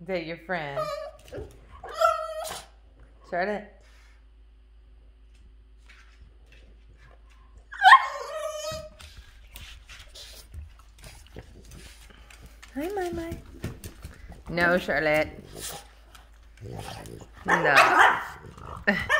that your friend. Charlotte. Hi, my my. No, Charlotte. No.